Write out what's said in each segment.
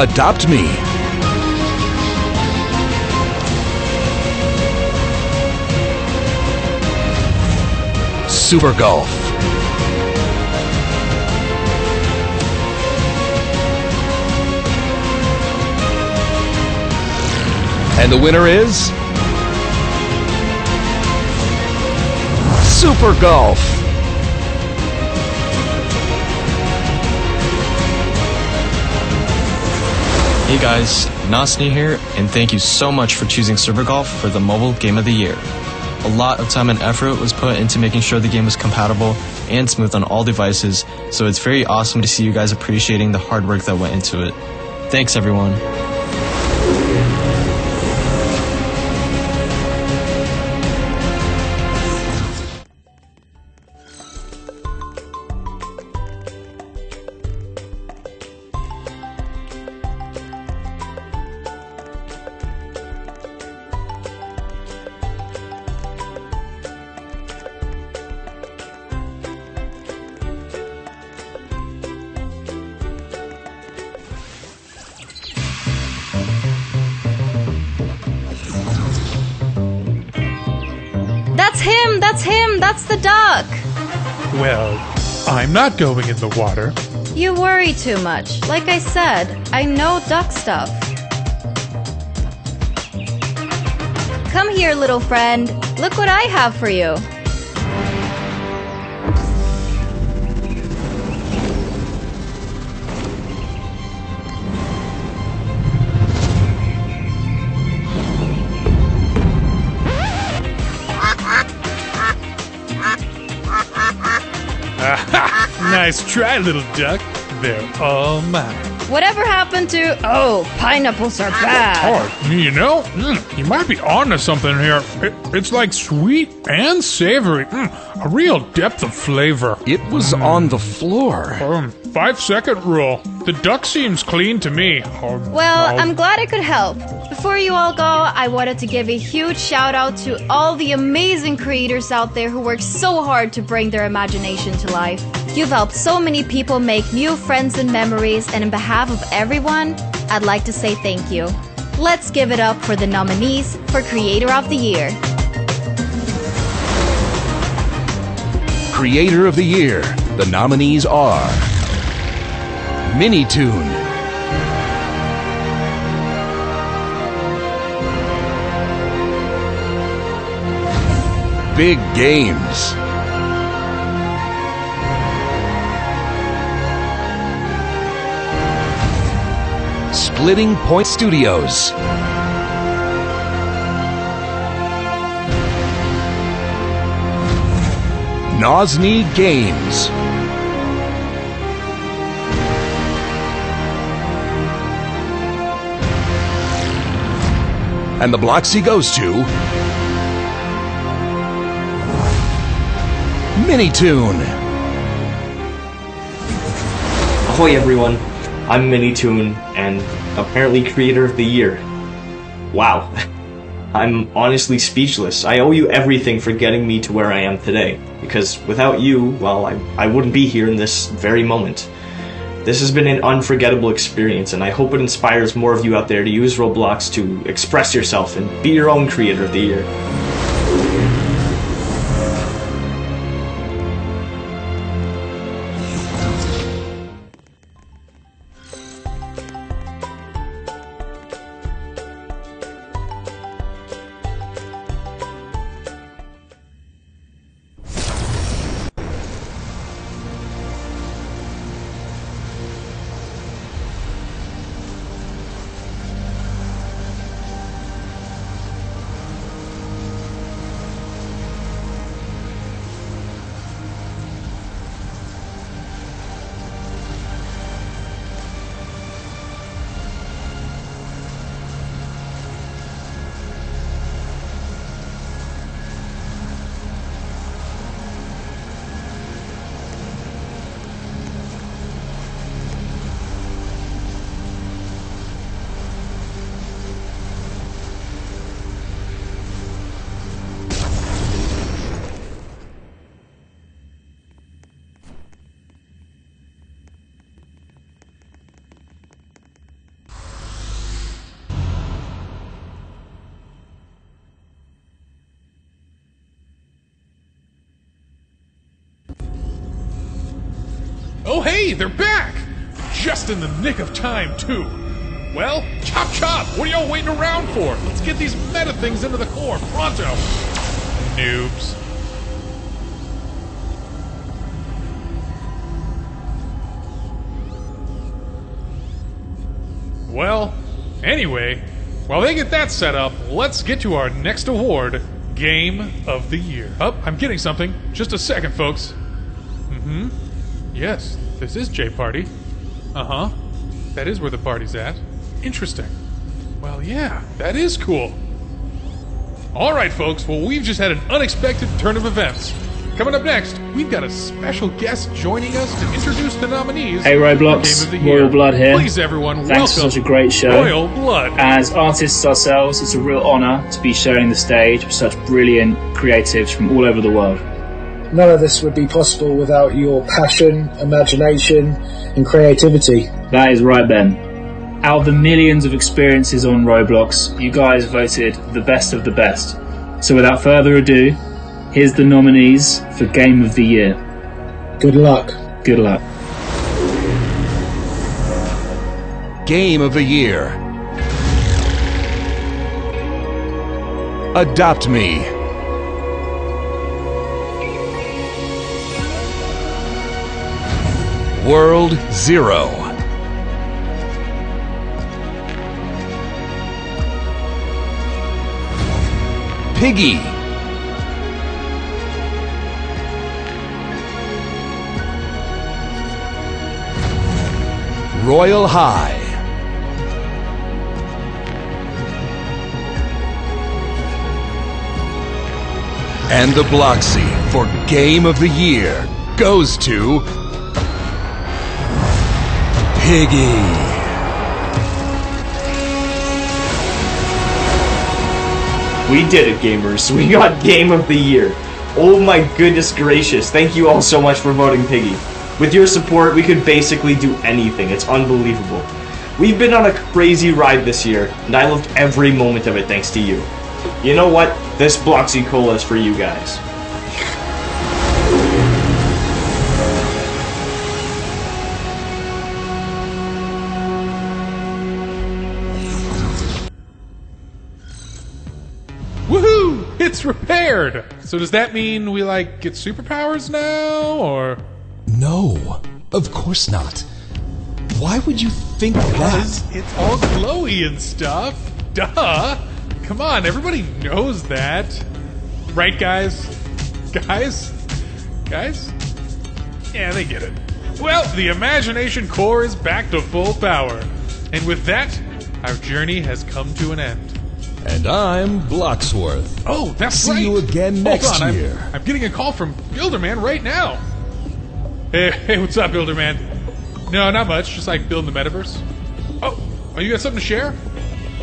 Adopt Me. Super Golf. And the winner is Super Golf. Hey guys, Nosniy here, and thank you so much for choosing Super Golf for the mobile game of the year. A lot of time and effort was put into making sure the game was compatible and smooth on all devices, so it's very awesome to see you guys appreciating the hard work that went into it. Thanks everyone. Him! That's him! That's the duck! Well, I'm not going in the water. You worry too much. Like I said, I know duck stuff. Come here, little friend. Look what I have for you. Nice try, little duck. They're all mine. Whatever happened to. Oh, pineapples are bad. Oh, you know, mm, you might be onto something here. It, it's like sweet and savory. Mm, a real depth of flavor. It was on the floor. Um, five second rule. The duck seems clean to me. Um, Well, I'll- I'm glad I could help. Before you all go, I wanted to give a huge shout out to all the amazing creators out there who work so hard to bring their imagination to life. You've helped so many people make new friends and memories, and on behalf of everyone, I'd like to say thank you. Let's give it up for the nominees for Creator of the Year. Creator of the Year. The nominees are Minitoon, Big Games, Splitting Point Studios, Nosniy Games. And the Bloxy goes to Minitoon. Ahoy everyone, I'm Minitoon and apparently creator of the year. Wow. I'm honestly speechless. I owe you everything for getting me to where I am today. Because without you, well, I, I wouldn't be here in this very moment. This has been an unforgettable experience, and I hope it inspires more of you out there to use Roblox to express yourself and be your own creator of the year. Oh, hey, they're back! Just in the nick of time, too. Well, chop chop! What are y'all waiting around for? Let's get these meta things into the core, pronto! Noobs. Well, anyway, while they get that set up, let's get to our next award Game of the Year. Oh, I'm getting something. Just a second, folks. Mm hmm. Yes, this is J Party. Uh huh. That is where the party's at. Interesting. Well, yeah, that is cool. Alright, folks, well, we've just had an unexpected turn of events. Coming up next, we've got a special guest joining us to introduce the nominees. Hey Roblox, Game of the Year. Royal Blood here. Please, everyone, Thanks for such a great show. Royal Blood. As artists ourselves, it's a real honour to be sharing the stage with such brilliant creatives from all over the world. None of this would be possible without your passion, imagination, and creativity. That is right, Ben. Out of the millions of experiences on Roblox, you guys voted the best of the best. So without further ado, here's the nominees for Game of the Year. Good luck. Good luck. Game of the Year. Adopt Me. World Zero. Piggy. Royal High. And the Bloxy for Game of the Year goes to Piggy. We did it, gamers. We got Game of the Year. Oh my goodness gracious. Thank you all so much for voting Piggy. With your support, we could basically do anything. It's unbelievable. We've been on a crazy ride this year, and I loved every moment of it thanks to you. You know what? This Bloxy Cola is for you guys. It's repaired! So does that mean we, like, get superpowers now, or. No, of course not. Why would you think that? Because it's all glowy and stuff. Duh! Come on, everybody knows that. Right, guys? Guys? Guys? Yeah, they get it. Well, the imagination core is back to full power. And with that, our journey has come to an end. And I'm Bloxworth. Oh, that's See right. you again Hold next on, I'm- year. I'm, getting a call from Builderman right now. Hey, hey, what's up, Builderman? No, not much. Just like building the metaverse. Oh, oh, you got something to share?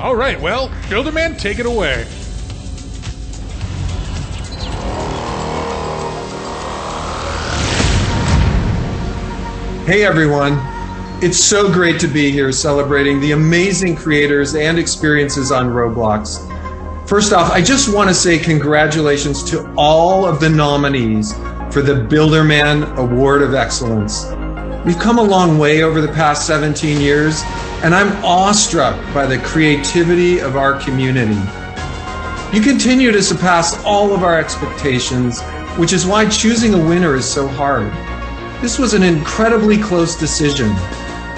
All right, well, Builderman, take it away. Hey everyone. It's so great to be here celebrating the amazing creators and experiences on Roblox. First off, I just want to say congratulations to all of the nominees for the Builderman Award of Excellence. We've come a long way over the past 17 years, and I'm awestruck by the creativity of our community. You continue to surpass all of our expectations, which is why choosing a winner is so hard. This was an incredibly close decision,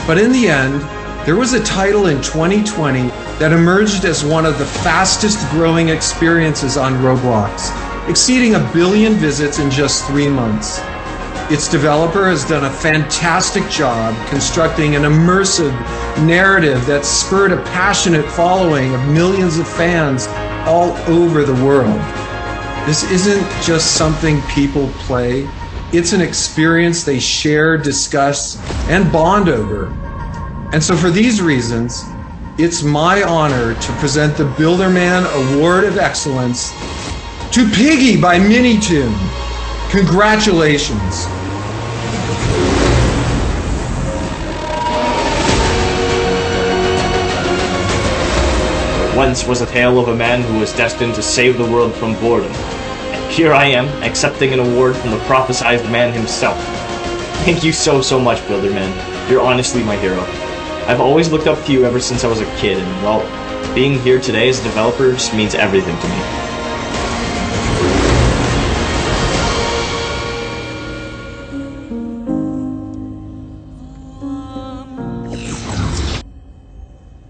but in the end, there was a title in 2020 that emerged as one of the fastest growing experiences on Roblox, exceeding a billion visits in just three months. Its developer has done a fantastic job constructing an immersive narrative that spurred a passionate following of millions of fans all over the world. This isn't just something people play, it's an experience they share, discuss, and bond over. And so, for these reasons, it's my honor to present the Builderman Award of Excellence to Piggy by Minitoon. Congratulations. Once was a tale of a man who was destined to save the world from boredom. Here I am, accepting an award from the prophesized man himself. Thank you so, so much, Builderman. You're honestly my hero. I've always looked up to you ever since I was a kid, and well, being here today as a developer just means everything to me.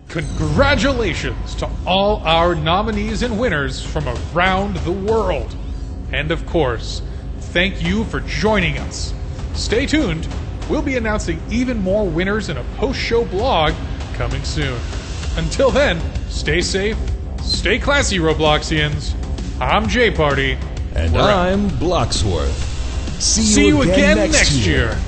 Congratulations to all our nominees and winners from around the world. And of course, thank you for joining us. Stay tuned. We'll be announcing even more winners in a post show blog coming soon. Until then, stay safe, stay classy, Robloxians. I'm J Party. And We're. I'm Bloxworth. See you, See you again, next, next year. year.